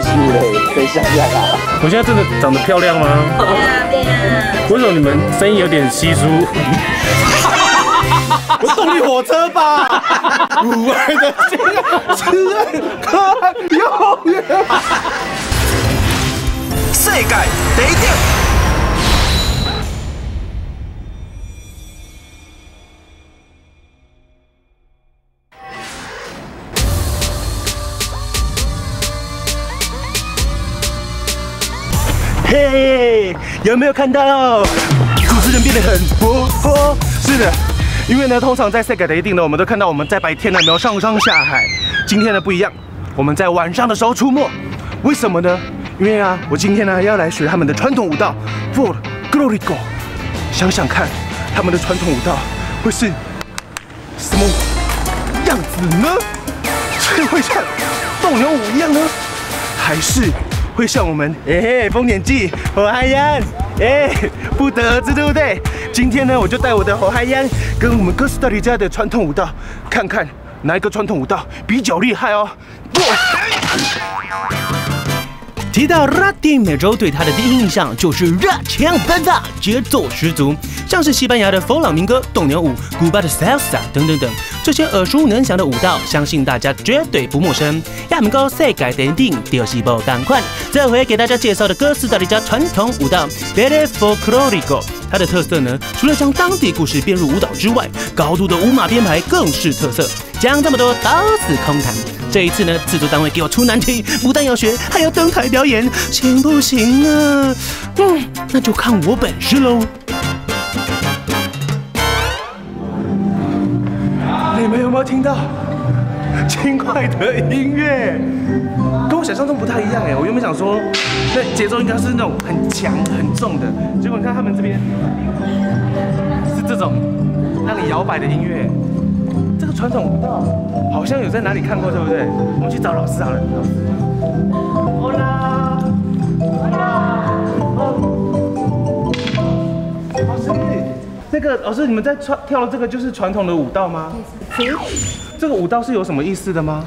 羞嘞，谁想想啊？我现在真的长得漂亮吗？漂亮。为什么你们声音有点稀疏？我动力火车吧，无爱的心只可永远。世界第一有没有看到主持人变得很活泼？是的，因为呢，通常在赛改的一定呢，我们都看到我们在白天呢没有上山下海，今天呢不一样，我们在晚上的时候出没。为什么呢？因为啊，我今天呢要来学他们的传统舞蹈 For Glory Go。想想看，他们的传统舞蹈会是什么样子呢？是会像斗牛舞一样呢，还是？会像我们哎，丰年祭火海洋哎，不得而知，对不对？今天呢，我就带我的火海洋跟我们哥斯达黎加的传统舞蹈，看看哪一个传统舞蹈比较厉害哦。提到拉丁美洲，对他的第一印象就是热情奔放、节奏十足，像是西班牙的佛朗明哥、斗牛舞、古巴的 salsa 等等等，这些耳熟能详的舞蹈，相信大家绝对不陌生。亚门高赛改电影就是不赶快。这回给大家介绍的哥斯达黎加传统舞蹈 Ballet Folklorico，它的特色呢，除了将当地故事编入舞蹈之外，高度的舞马编排更是特色。讲这么多都是空谈。这一次呢，制作单位给我出难题，不但要学，还要登台表演，行不行啊？嗯，那就看我本事喽。你们有没有听到轻快的音乐？跟我想象中不太一样哎，我原本想说，那节奏应该是那种很强很重的，结果你看他们这边是这种让你摇摆的音乐。这个传统舞蹈好像有在哪里看过，对不对？我们去找老师好了。老师，好啦，好，老师，那个老师，你们在跳跳的这个就是传统的舞蹈吗？这个舞蹈是有什么意思的吗？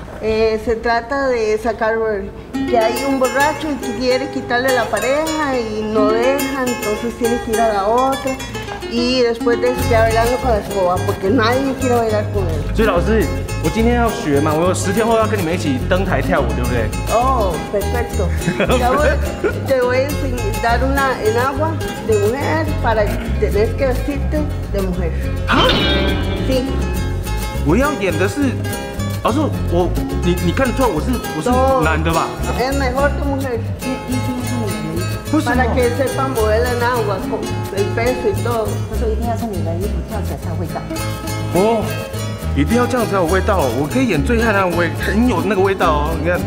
Y después de eso ya bailando con la escoba, porque nadie quiere bailar con él. 所以老师，我今天要学嘛，我有十天后要跟你们一起登台跳舞，对不对？Oh, perfecto. te voy a dar una en agua de mujer para tener que vestirte de mujer. ¿Ah? Sí. 我要演的是，老师，我你你看得出来我是我是男的吧？Es mejor que mujer. Para que sepan mover en agua con el peso y todo. 他说一定要穿你的衣服跳起来才有味道。哦，一定要这样才有味道。我可以演醉汉啊，我也很有那个味道哦。你看。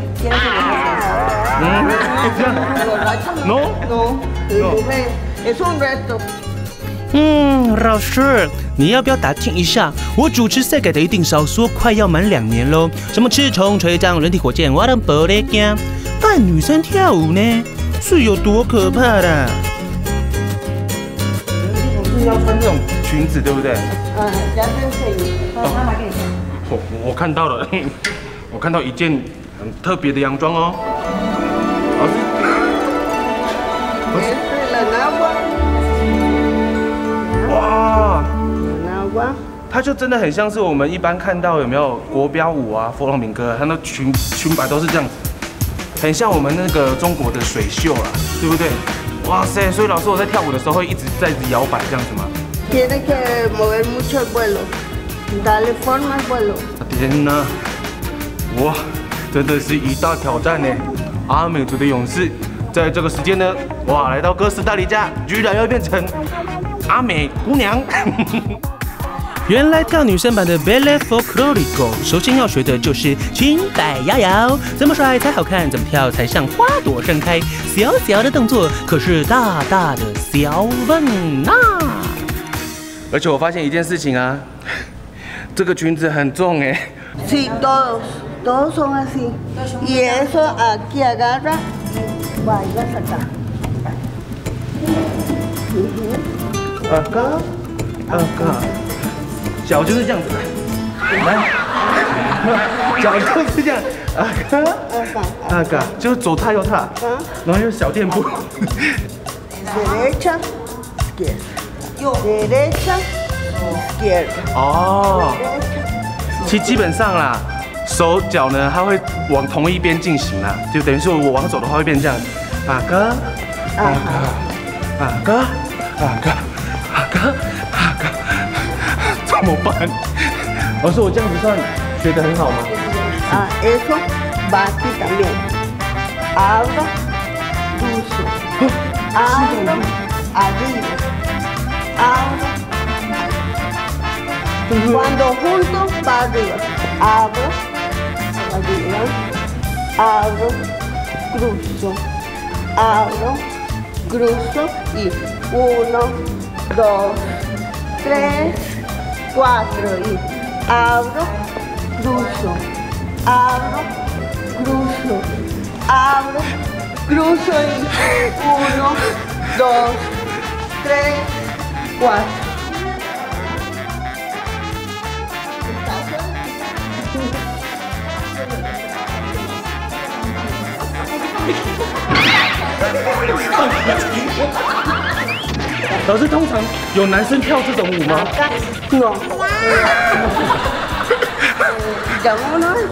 嗯，这样。No no un reto. 嗯，老师，你要不要打听一下？我主持赛改的一定少说快要满两年喽。什么吃虫、吹杖、人体火箭，我都不得惊。扮女生跳舞呢？是有多可怕的？是要穿这种裙子，对不对？嗯，加件睡衣。妈妈给你看。我我看到了，我看到一件很特别的洋装哦。老师，不是哇，它就真的很像是我们一般看到有没有国标舞啊，佛朗明哥，它那裙裙摆都是这样子。很像我们那个中国的水袖啊，对不对？哇塞！所以老师我在跳舞的时候会一直在摇摆这样子吗？Tiene que mover mucho el vuelo, darle forma al vuelo。天哪！哇，真的是一大挑战呢！阿美族的勇士，在这个时间呢，哇，来到哥斯达黎加，居然要变成阿美姑娘。原来跳女生版的 Ballet Folklorico，首先要学的就是裙摆摇摇，怎么甩才好看，怎么跳才像花朵盛开，小小的动作可是大大的小问呐。而且我发现一件事情啊，这个裙子很重哎。Sí, todos, todos son así. Y eso aquí agarra, vaya acá. Acá, acá. 脚就是这样子的，来，脚就是这样，啊嘎啊嘎，就是左踏右踏，然后就是小垫步。Derecha, izquierda. Derecha, izquierda. 哦，其实基本上啦，手脚呢，它会往同一边进行啦，就等于说我往左的话会变这样，啊哥，啊。哥，啊哥，啊哥，么办？老师，我这样子算学得很好吗？ Ah, eso va aquí también. Abro, cruzo. Abro, arriba. Abro. Cuando junto va arriba. Abro, arriba. Abro, cruzo. Abro, cruzo y uno, dos, tres, cuatro y abro, cruzo, abro, cruzo, abro, cruzo y uno, dos, tres, cuatro. 老师，通常有男生跳这种舞吗？No. Llamémonos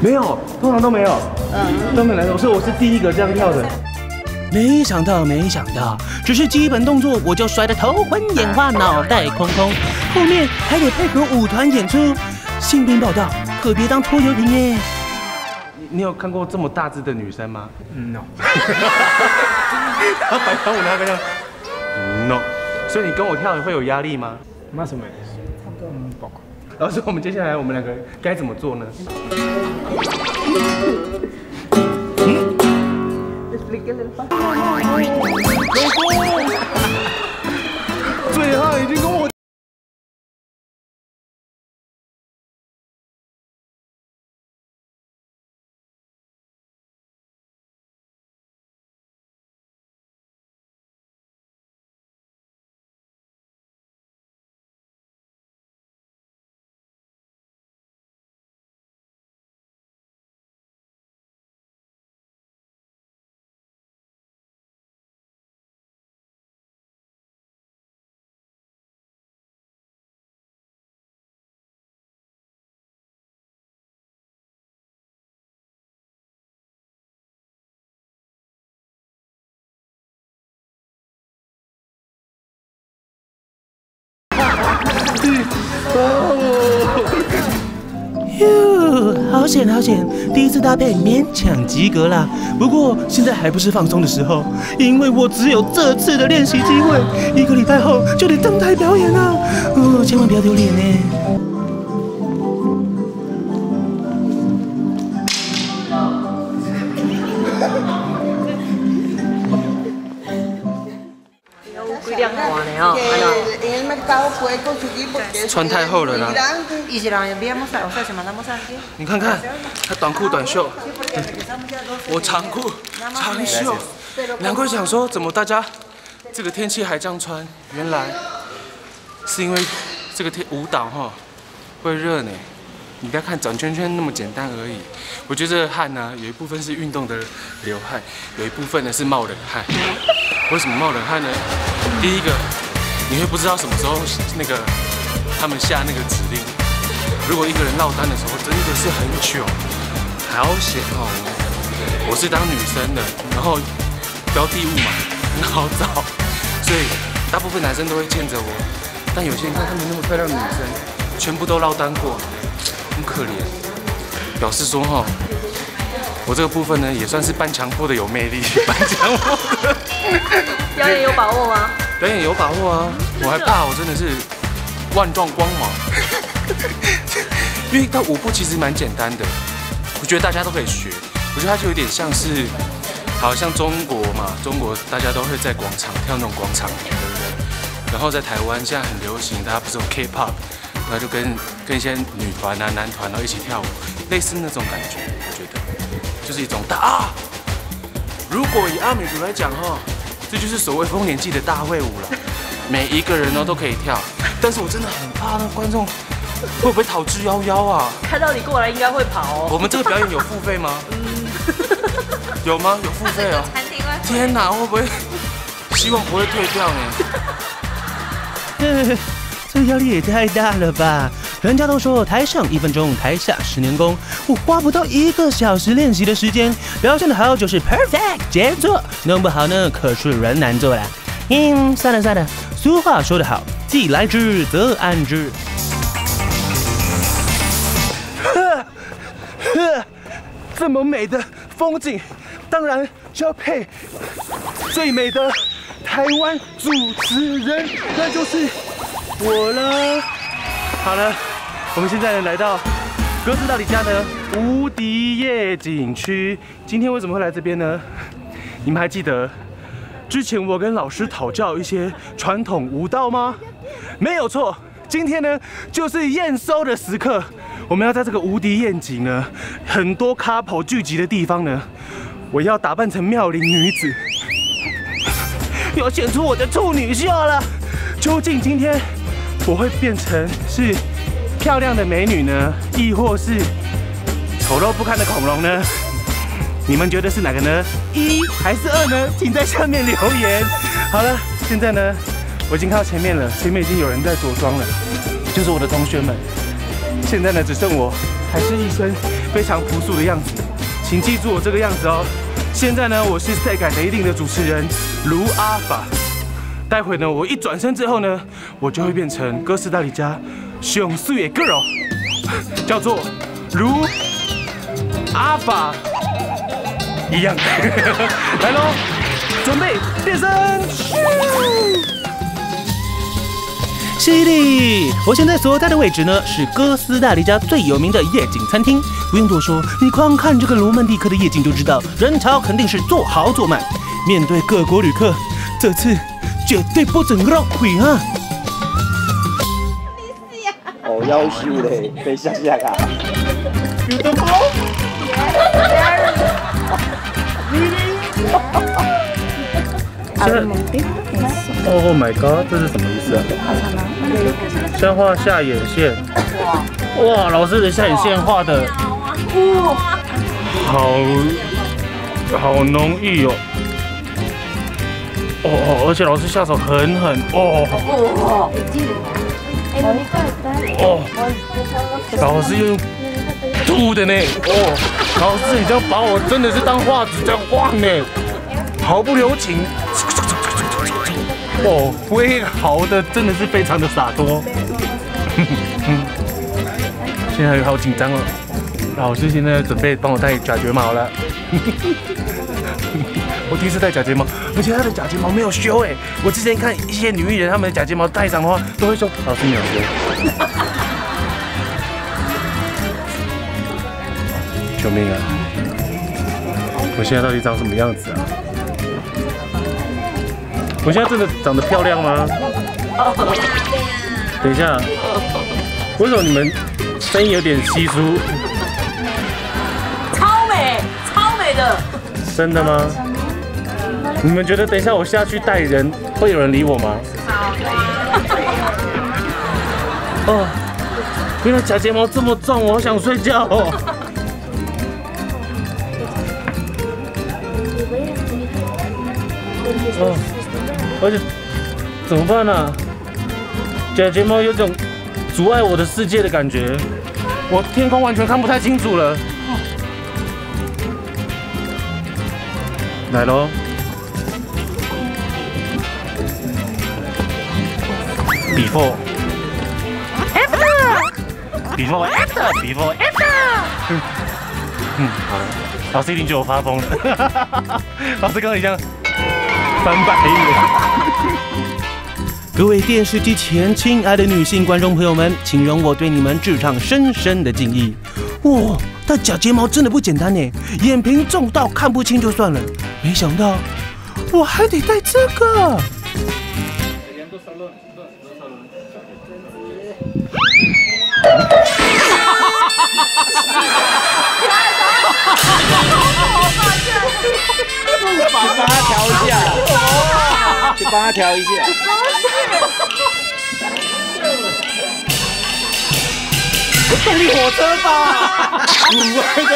没有，通常都没有，嗯都没有男生，所以我是第一个这样跳的。没想到，没想到，只是基本动作我就摔得头昏眼花、脑袋空空，后面还得配合舞团演出。新兵报道，可别当拖油瓶耶！你你有看过这么大只的女生吗？嗯，no，她 白长舞那个样，no。所以你跟我跳，你会有压力吗 o menos，差不多，嗯，包括。老师，我们接下来我们两个该怎么做呢险好险！第一次搭配勉强及格啦。不过现在还不是放松的时候，因为我只有这次的练习机会，一个礼拜后就得登台表演了。哦，千万不要丢脸呢。Que en el mercado puede conseguir porque es 穿太厚了啦。你看看，他短裤短袖，我长裤长袖，难怪想说怎么大家这个天气还这样穿，原来是因为这个天舞蹈哈会热呢。你不要看转圈圈那么简单而已，我觉得这个汗呢、有一部分是运动的流汗，有一部分呢是冒冷汗。为什么冒冷汗呢？第一个，你会不知道什么时候那个他们下那个指令。如果一个人落单的时候，真的是很久，好险哦！我是当女生的，然后标的物嘛，很好找，所以大部分男生都会牵着我。但有些人看他们那么漂亮的女生，全部都落单过，很可怜。表示说哈，我这个部分呢，也算是半强迫的有魅力，半强迫的。表演有把握吗？表演有把握啊！我还怕我真的是万状光芒，因为它舞步其实蛮简单的，我觉得大家都可以学。我觉得它就有点像是，好像中国嘛，中国大家都会在广场跳那种广场舞，对不对？然后在台湾现在很流行，大家不是有 K-pop，然后就跟跟一些女团啊、男团然后一起跳舞，类似那种感觉，我觉得就是一种大啊。如果以阿美族来讲哈，这就是所谓丰年祭的大会舞了，每一个人呢都可以跳。但是我真的很怕那观众会不会逃之夭夭啊？看到你过来应该会跑哦。我们这个表演有付费吗？有吗？有付费哦。餐厅会天哪，会不会？希望不会退票呢。这压力也太大了吧！人家都说台上一分钟，台下十年功。我花不到一个小时练习的时间，表现的好就是 perfect 杰作，弄不好呢可是人难做啦。嗯，算了算了，俗话说得好，既来之则安之。呵，呵，这么美的风景，当然就要配最美的台湾主持人，那就是我了。好了，我们现在呢来到哥斯达黎加的无敌夜景区。今天为什么会来这边呢？你们还记得之前我跟老师讨教一些传统舞蹈吗？没有错，今天呢就是验收的时刻。我们要在这个无敌宴景呢，很多 couple 聚集的地方呢，我要打扮成妙龄女子，要显出我的处女秀了。究竟今天我会变成是漂亮的美女呢，亦或是丑陋不堪的恐龙呢？你们觉得是哪个呢？一还是二呢？请在下面留言。好了，现在呢，我已经看到前面了，前面已经有人在着装了，就是我的同学们。现在呢，只剩我，还是一身非常朴素的样子，请记住我这个样子哦。现在呢，我是赛改的一定的主持人卢阿法。待会呢，我一转身之后呢，我就会变成哥斯达黎加熊素野 girl，叫做卢阿法一样。来喽，准备变身。犀利！我现在所在的位置呢，是哥斯达黎加最有名的夜景餐厅。不用多说，你光看这个罗曼蒂克的夜景就知道，人潮肯定是做好做满。面对各国旅客，这次绝对不准让亏啊！哦，要求嘞，被吓吓啊！现在，Oh my god，这是什么意思啊？先画下眼线。哇，老师的下眼线画的，好好浓郁哦。哦哦，而且老师下手狠狠哦。哦，老师用吐的呢。哦，老师你这样把我真的是当画纸在画呢，毫不留情。哦，挥毫的真的是非常的洒脱。现在好紧张哦，老师现在准备帮我戴假睫毛了。我第一次戴假睫毛，而且她的假睫毛没有修哎。我之前看一些女艺人，她们的假睫毛戴上的话，都会说老师没有修。救命啊！我现在到底长什么样子啊？我现在真的长得漂亮吗？等一下，为什么你们声音有点稀疏？超美，超美的。真的吗？你们觉得等一下我下去带人，会有人理我吗？哦，原来假睫毛这么重，我好想睡觉哦。哦，而且怎么办呢、假睫毛有种阻碍我的世界的感觉，我天空完全看不太清楚了。来喽！Before after，before after，before after。嗯，好了，老师一定觉得我发疯了。老师刚刚一样翻白眼。各位电视机前亲爱的女性观众朋友们，请容我对你们致上深深的敬意。哇，戴假睫毛真的不简单呢，眼皮重到看不清就算了，没想到我还得戴这个。帮他调一下，去帮他调一下。动力火车吧？无爱的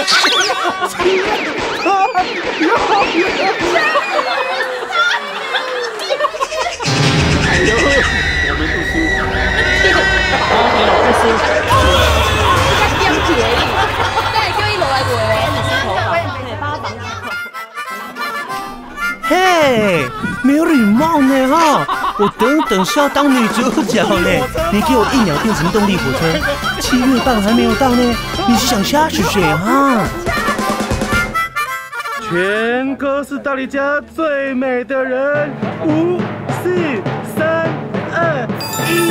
嘿，没有礼貌呢哈！我等等是要当女主角呢，你给我一秒变成动力火车，七月半还没有到呢，你是想吓死谁哈？全哥是大力家最美的人，五、四、三、二、一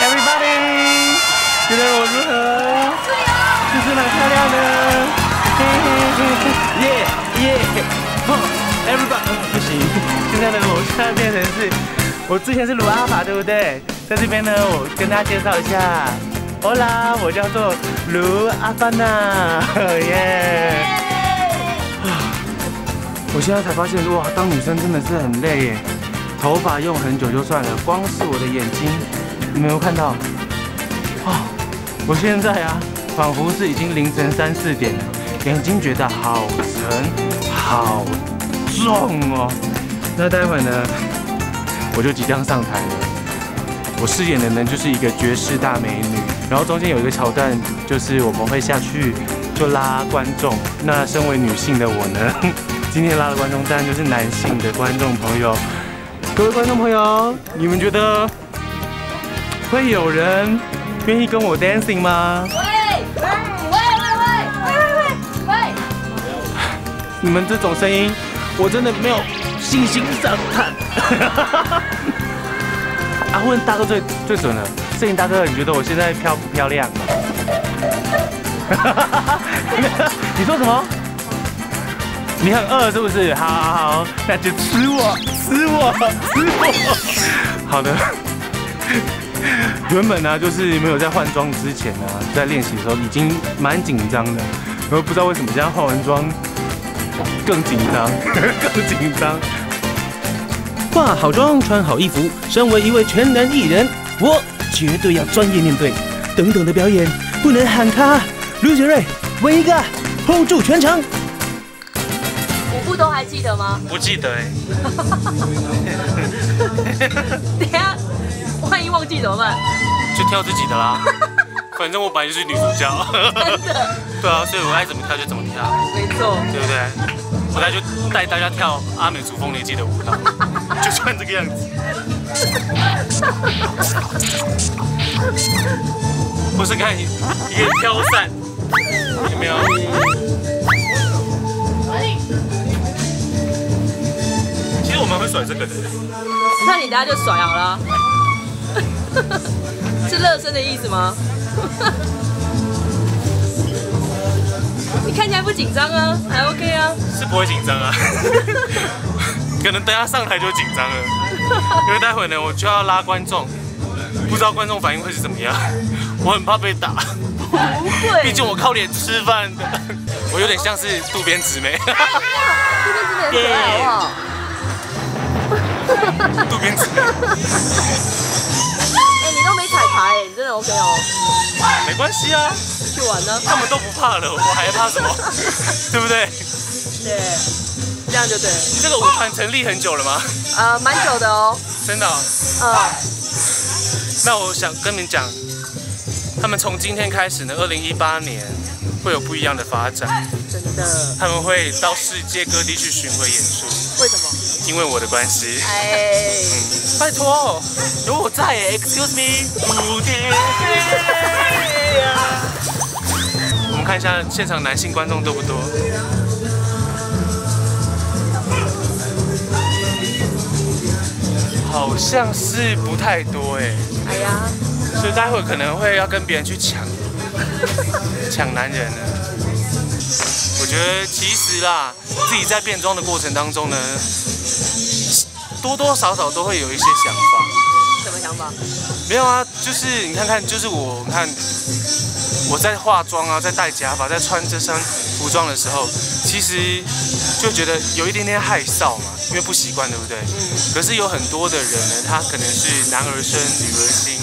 ，Everybody，觉得我如何？是不是蛮漂亮的？嘿嘿嘿嘿，耶耶，Everybody，不行，现在的我现在变成是，我之前是鲁阿法，对不对？在这边呢，我跟大家介绍一下。h 啦，我叫做卢阿凡娜，耶！我现在才发现，哇，当女生真的是很累耶。头发用很久就算了，光是我的眼睛，你没有看到？啊，我现在啊，仿佛是已经凌晨三四点了，眼睛觉得好沉、好重哦。那待会呢，我就即将上台了。我饰演的呢，就是一个绝世大美女。然后中间有一个桥段，就是我们会下去就拉观众。那身为女性的我呢，今天拉的观众当然就是男性的观众朋友。各位观众朋友，你们觉得会有人愿意跟我 dancing 吗？喂喂喂喂喂喂喂！你们这种声音，我真的没有信心上台。阿问大哥最最准了。摄影大哥，你觉得我现在漂不漂亮？你说什么？你很饿是不是？好，好，好，那就吃我，吃我，吃我。好的。原本呢，就是没有在换装之前呢，在练习的时候已经蛮紧张的，然后不知道为什么现在换完妆更紧张，更紧张。化好妆，穿好衣服，身为一位全能艺人，我。绝对要专业面对，等等的表演不能喊卡。卢杰瑞，稳一个，hold 住全场。舞步都还记得吗？不记得哎。等下，万一忘记怎么办？就跳自己的啦。反正我本来就是女主角。真的。对啊，所以我爱怎么跳就怎么跳。没错。对不对？我来就带大家跳阿美族风雷记的舞蹈，就穿这个样子。不是看一个飘散，有没有？我们会甩这个的。那你等下就甩好了。是热身的意思吗？你看起来不紧张啊，还 OK 啊？是不会紧张啊，可能等下上台就紧张了，因为待会呢我就要拉观众，不知道观众反应会是怎么样，我很怕被打，不会，毕竟我靠脸吃饭的，我有点像是渡边直美，渡边直美很可爱好不好？渡边直美，哎，你都没彩排，你真的 OK 哦？没关系啊。去玩呢？他们都不怕了，我还怕什么？对不对？对，这样就对。你这个舞团成立很久了吗？呃，蛮久的哦。真的？嗯。那我想跟你们讲，他们从今天开始呢，二零一八年会有不一样的发展。真的。他们会到世界各地去巡回演出。为什么？因为我的关系。哎。嗯。拜托，有我在，Excuse me 我们。看一下现场男性观众多不多？好像是不太多哎。哎呀，所以待会可能会要跟别人去抢，抢男人呢。我觉得其实啦，自己在变装的过程当中呢，多多少少都会有一些想法。什么想法？没有啊，就是你看看，就是我看。我在化妆啊，在戴假发，在穿这身服装的时候，其其实就觉得有一点点害臊嘛，因为不习惯，对不对？可是有很多的人呢，他可能是男儿身女儿心，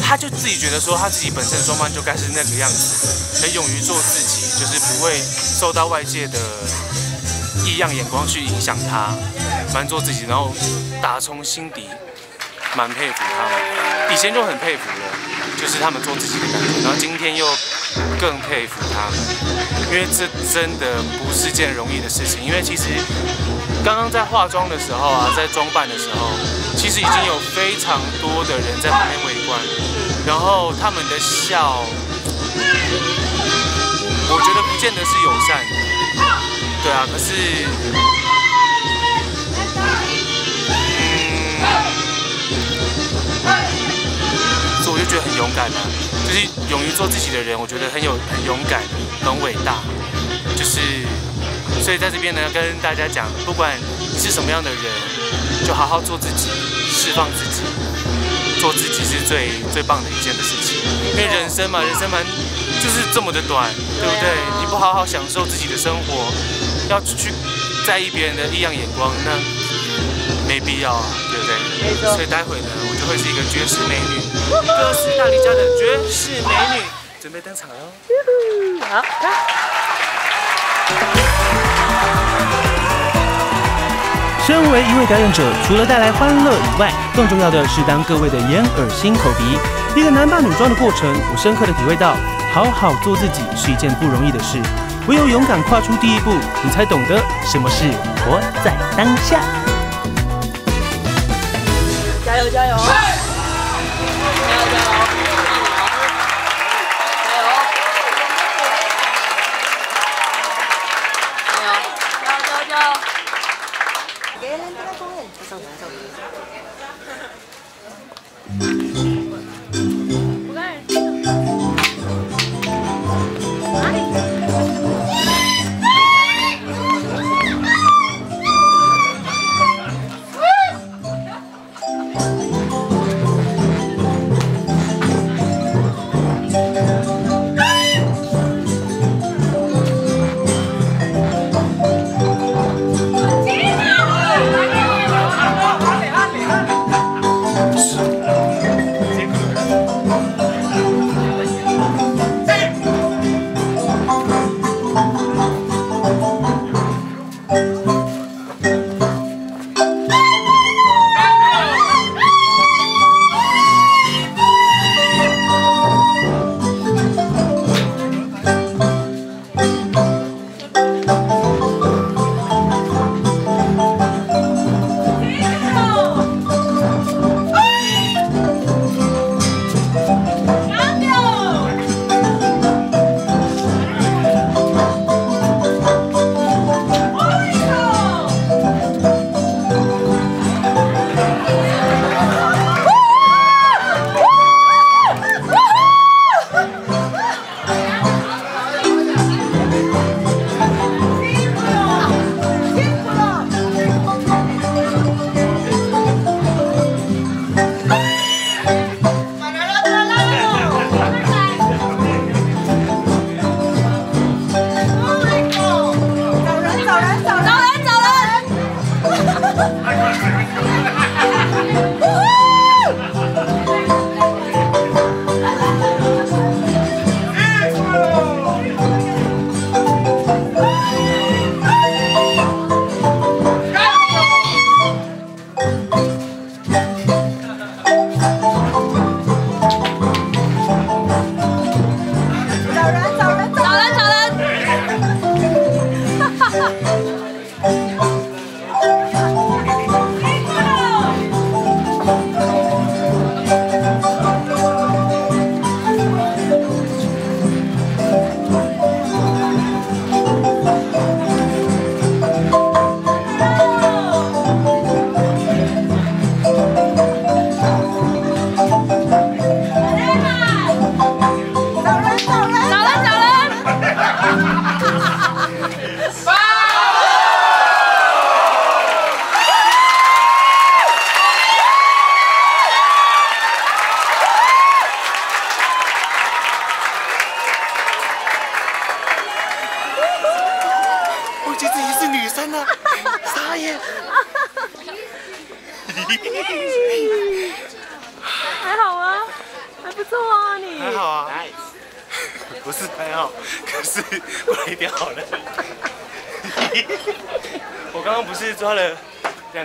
他就自己觉得说他自己本身装扮就该是那个样子，很勇于做自己，就是不会受到外界的异样眼光去影响他，蛮做自己，然后打从心底蛮佩服他。们，以前就很佩服了，就是他们做自己的感觉，然后今天又更佩服他们，因为这真的不是件容易的事情，因为其实刚刚在化妆的时候啊，在装扮的时候，其实已经有非常多的人在旁边围观，然后他们的笑，我觉得不见得是友善的，对啊，可是，嗯，所以我就觉得很勇敢啊，就是勇于做自己的人，我觉得很有很勇敢，很伟大，就是，所以在这边呢，跟大家讲，不管你是什么样的人，就好好做自己，释放自己，做自己是最最棒的一件的事情，因为人生嘛，人生蛮就是这么的短，对不对？你不好好享受自己的生活，要去在意别人的异样眼光，那没必要啊，对不对？所以待会呢，我就会是一个绝世美女，哥斯达黎加的绝世美女，准备登场喽。身为一位表演者，除了带来欢乐以外，更重要的是当各位的眼、耳、心、口、鼻。一个男扮女装的过程，我深刻的体会到，好好做自己是一件不容易的事。唯有勇敢跨出第一步，你才懂得什么是活在当下。加油加油！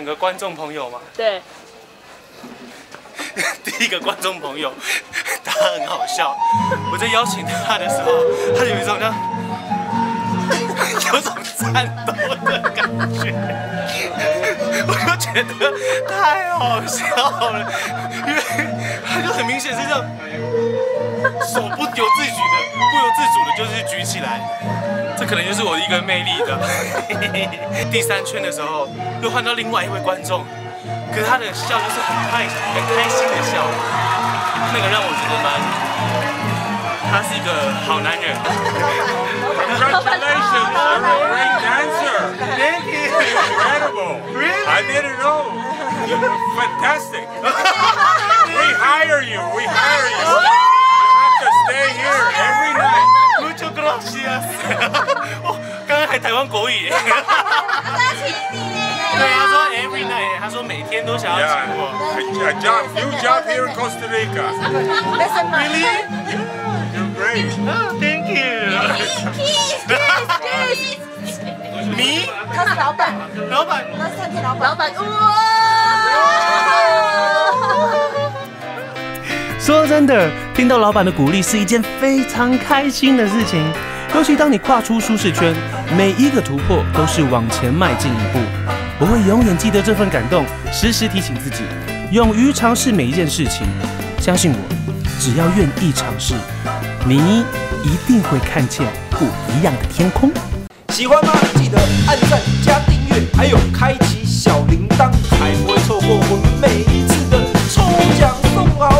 两个观众朋友吗？对，第一个观众朋友，他很好笑。我在邀请他的时候，他有一种像有种颤抖觉得太好笑了，因为他就很明显是这样，手不由自主的、不由自主的，就是举起来。这可能就是我的一个魅力的。第三圈的时候，又换到另外一位观众。可是他的笑就是很开很开心的笑，那个让我觉得蛮，他是一个好男人。Congratulations, you're a great dancer. Thank you. Incredible. Really? I didn't know. You're fantastic. we hire you. We hire you. You have to stay here every night. Mucho gracias. 哦，刚刚还台湾国语耶。对，他说 every night，他说每天都想要 Yeah, 请我。 a, a job, new job here in Costa Rica. Really? You're great. Oh, thank you. Me？ 他是老板，老板。他是餐厅老板。老板，说真的，听到老板的鼓励是一件非常开心的事情。尤其当你跨出舒适圈，每一个突破都是往前迈进一步。我会永远记得这份感动，时时提醒自己，勇于尝试每一件事情。相信我，只要愿意尝试，你一定会看见不一样的天空。喜欢吗？记得按赞加订阅，还有开启小铃铛，才不会错过我们每一次的抽奖送好